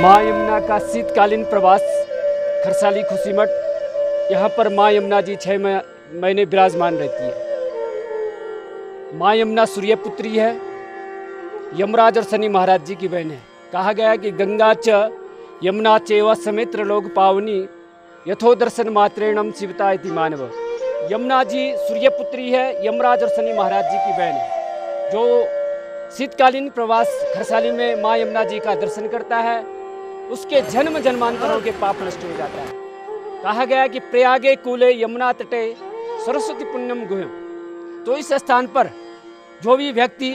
माँ यमुना का शीतकालीन प्रवास, खरसाली खुशीमठ, यहाँ पर माँ यमुना जी छः महीने विराजमान रहती है। माँ यमुना सूर्य पुत्री है, यमराज और शनि महाराज जी की बहन है। कहा गया कि गंगा च, यमुना चेव समित्र लोग पावनी यथो दर्शन शिवता इति मानव। यमुना जी सूर्य पुत्री है, यमराज और शनि महाराज जी की बहन है। जो शीतकालीन प्रवास, खरसाली में माँ यमुना जी का दर्शन करता है उसके जन्म जन्मांतरों के पाप नष्ट हो जाता है। कहा गया कि प्रयागे कूले यमुना तटे सरस्वती पुण्यम गुहम तो इस स्थान पर जो भी व्यक्ति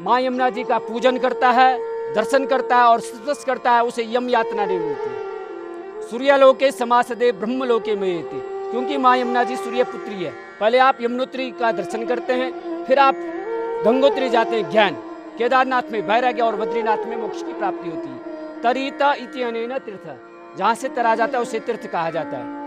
माँ यमुना जी का पूजन करता है, दर्शन करता है और स्पर्श करता है, उसे यम यातना नहीं मिलती। सूर्यालोके समासदे ब्रह्मलोके में क्योंकि माँ यमुना जी सूर्य पुत्री है, पहले आप यमुनोत्री का दर्शन करते हैं, फिर आप गंगोत्री जाते हैं ज्ञान। केदारनाथ में वैराग्य और बद्रीनाथ में मोक्ष की प्राप्ति होती है। तरीता इति तीर्थ। जहाँ से तरा जाता है उसे तीर्थ कहा जाता है।